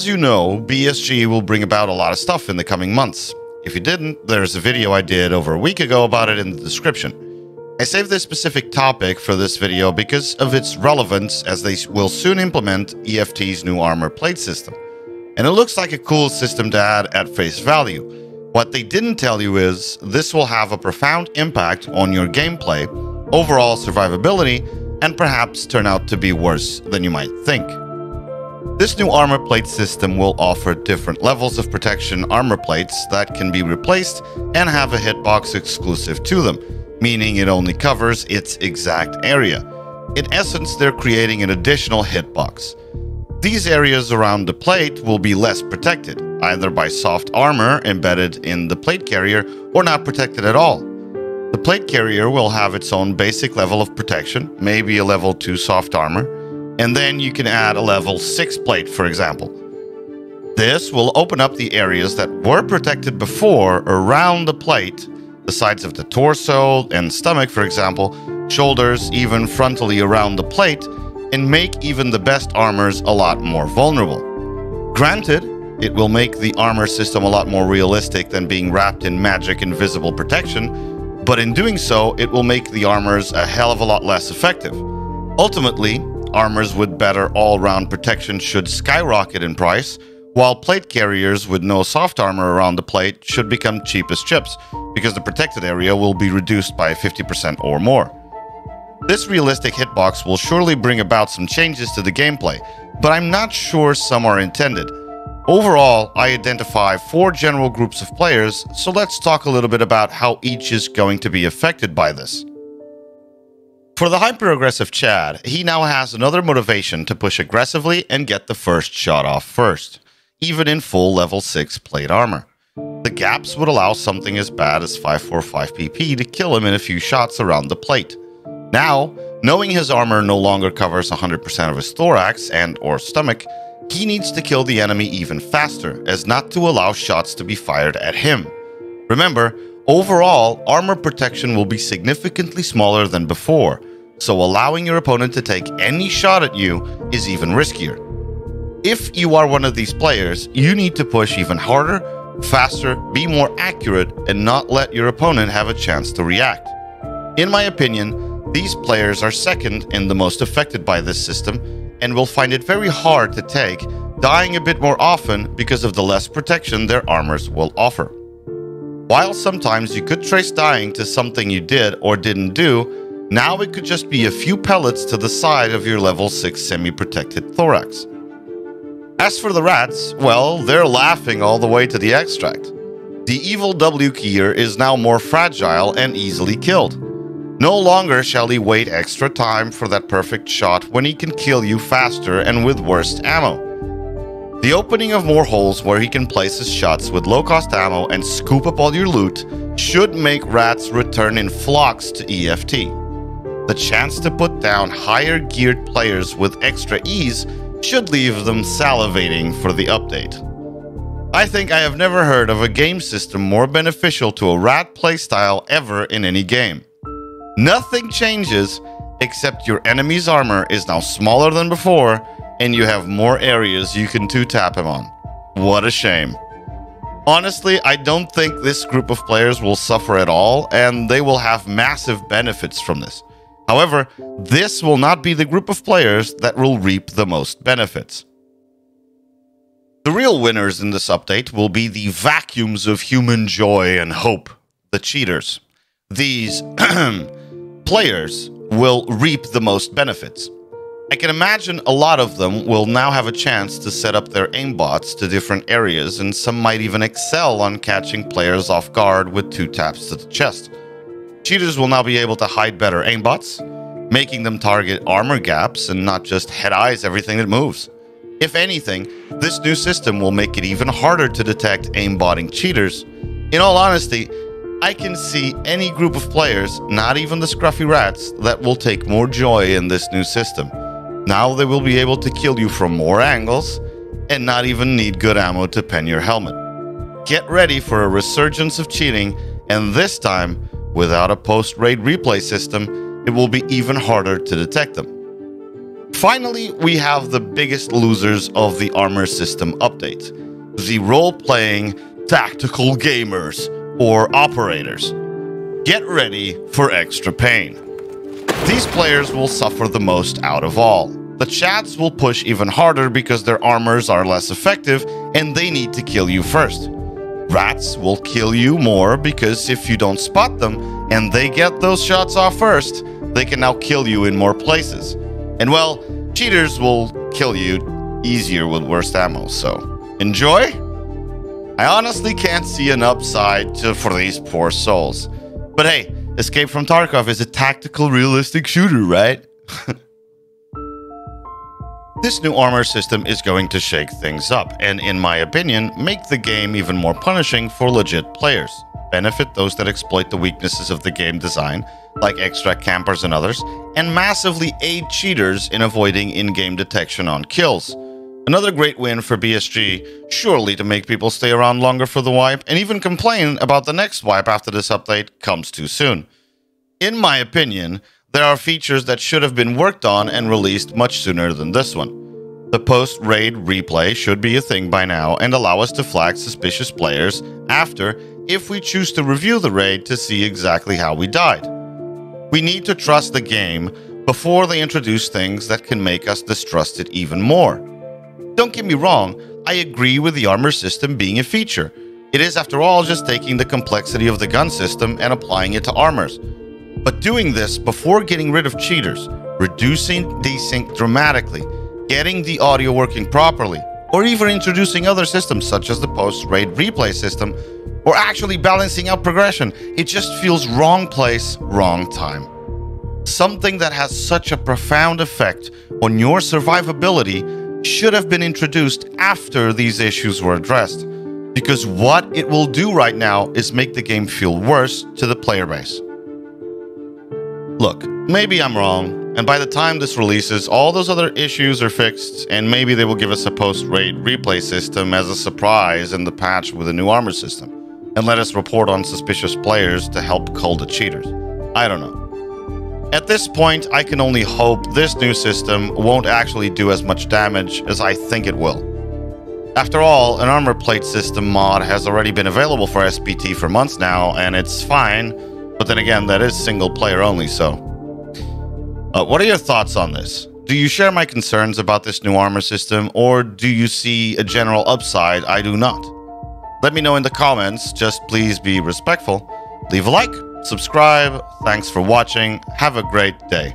As you know, BSG will bring about a lot of stuff in the coming months. If you didn't, there's a video I did over a week ago about it in the description. I saved this specific topic for this video because of its relevance as they will soon implement EFT's new armor plate system. And it looks like a cool system to add at face value. What they didn't tell you is this will have a profound impact on your gameplay, overall survivability, and perhaps turn out to be worse than you might think. This new armor plate system will offer different levels of protection armor plates that can be replaced and have a hitbox exclusive to them, meaning it only covers its exact area. In essence, they're creating an additional hitbox. These areas around the plate will be less protected, either by soft armor embedded in the plate carrier or not protected at all. The plate carrier will have its own basic level of protection, maybe a level 2 soft armor, and then you can add a level 6 plate, for example. This will open up the areas that were protected before around the plate, the sides of the torso and stomach, for example, shoulders, even frontally around the plate, and make even the best armors a lot more vulnerable. Granted, it will make the armor system a lot more realistic than being wrapped in magic invisible protection, but in doing so, it will make the armors a hell of a lot less effective. Ultimately, Armors with better all-round protection should skyrocket in price, while plate carriers with no soft armor around the plate should become cheap as chips, because the protected area will be reduced by 50% or more. This realistic hitbox will surely bring about some changes to the gameplay, but I'm not sure some are intended. Overall, I identify four general groups of players, so let's talk a little bit about how each is going to be affected by this. For the hyper-aggressive Chad, he now has another motivation to push aggressively and get the first shot off first, even in full level 6 plate armor. The gaps would allow something as bad as 545 PP to kill him in a few shots around the plate. Now, knowing his armor no longer covers 100% of his thorax and or stomach, he needs to kill the enemy even faster as not to allow shots to be fired at him. Remember, overall, armor protection will be significantly smaller than before, so allowing your opponent to take any shot at you is even riskier. If you are one of these players, you need to push even harder, faster, be more accurate, and not let your opponent have a chance to react. In my opinion, these players are second and the most affected by this system and will find it very hard to take, dying a bit more often because of the less protection their armors will offer. While sometimes you could trace dying to something you did or didn't do, now it could just be a few pellets to the side of your level 6 semi-protected thorax. As for the rats, well, they're laughing all the way to the extract. The evil W Keyer is now more fragile and easily killed. No longer shall he wait extra time for that perfect shot when he can kill you faster and with worse ammo. The opening of more holes where he can place his shots with low-cost ammo and scoop up all your loot should make rats return in flocks to EFT the chance to put down higher geared players with extra ease should leave them salivating for the update. I think I have never heard of a game system more beneficial to a rat playstyle ever in any game. Nothing changes except your enemy's armor is now smaller than before and you have more areas you can two-tap him on. What a shame. Honestly, I don't think this group of players will suffer at all and they will have massive benefits from this. However, this will not be the group of players that will reap the most benefits. The real winners in this update will be the vacuums of human joy and hope, the cheaters. These players will reap the most benefits. I can imagine a lot of them will now have a chance to set up their aimbots to different areas, and some might even excel on catching players off guard with two taps to the chest. Cheaters will now be able to hide better aimbots, making them target armor gaps and not just head eyes everything that moves. If anything, this new system will make it even harder to detect aimbotting cheaters. In all honesty, I can see any group of players, not even the scruffy rats, that will take more joy in this new system. Now they will be able to kill you from more angles and not even need good ammo to pen your helmet. Get ready for a resurgence of cheating, and this time Without a post-raid replay system, it will be even harder to detect them. Finally, we have the biggest losers of the armor system update the role playing tactical gamers or operators. Get ready for extra pain. These players will suffer the most out of all. The Chads will push even harder because their armors are less effective and they need to kill you first. Rats will kill you more because if you don't spot them and they get those shots off first, they can now kill you in more places. And well, cheaters will kill you easier with worse ammo, so enjoy? I honestly can't see an upside to, for these poor souls. But hey, Escape from Tarkov is a tactical, realistic shooter, right? this new armor system is going to shake things up, and in my opinion, make the game even more punishing for legit players. Benefit those that exploit the weaknesses of the game design, like extract campers and others, and massively aid cheaters in avoiding in-game detection on kills. Another great win for BSG, surely to make people stay around longer for the wipe and even complain about the next wipe after this update comes too soon. In my opinion, there are features that should have been worked on and released much sooner than this one. The post-raid replay should be a thing by now and allow us to flag suspicious players after if we choose to review the raid to see exactly how we died. We need to trust the game before they introduce things that can make us distrust it even more. Don't get me wrong, I agree with the armor system being a feature. It is, after all, just taking the complexity of the gun system and applying it to armors. But doing this before getting rid of cheaters, reducing desync dramatically, getting the audio working properly, or even introducing other systems such as the post-raid replay system, or actually balancing out progression, it just feels wrong place, wrong time. Something that has such a profound effect on your survivability should have been introduced after these issues were addressed, because what it will do right now is make the game feel worse to the player base. Look, maybe I'm wrong, and by the time this releases, all those other issues are fixed, and maybe they will give us a post-raid replay system as a surprise in the patch with a new armor system, and let us report on suspicious players to help cull the cheaters. I don't know. At this point, I can only hope this new system won't actually do as much damage as I think it will. After all, an armor plate system mod has already been available for SPT for months now, and it's fine, but then again, that is single player only, so. Uh, what are your thoughts on this? Do you share my concerns about this new armor system, or do you see a general upside I do not? Let me know in the comments, just please be respectful. Leave a like, subscribe. Thanks for watching. Have a great day.